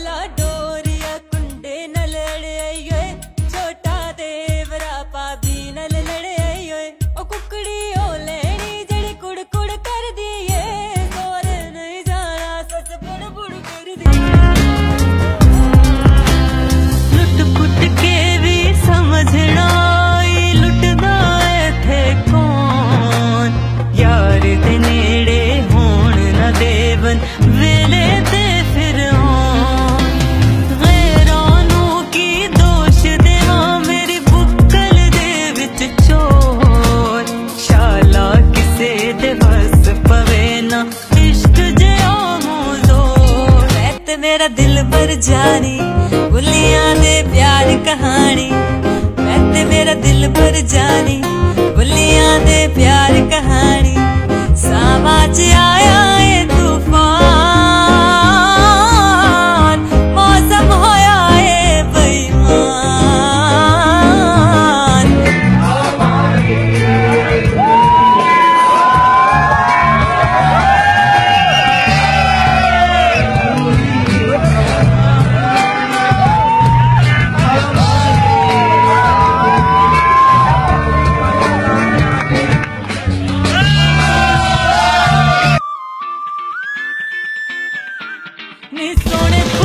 काला डोरिया कुंडे न लड़े छोटा देवरा पाबी न लड़े आइए। ओ कुकड़ी ओ लेनी जड़ी कुड़ कुड़ कर दिए। सोरे नहीं जाना, सच बुड़ बुड़ कर दिए। लुट पुट के भी समझना लुटदा थे कौन? यार ते नेड़े मेरा दिल भर जानी बुलियाँ दे प्यार कहानी। me sooner.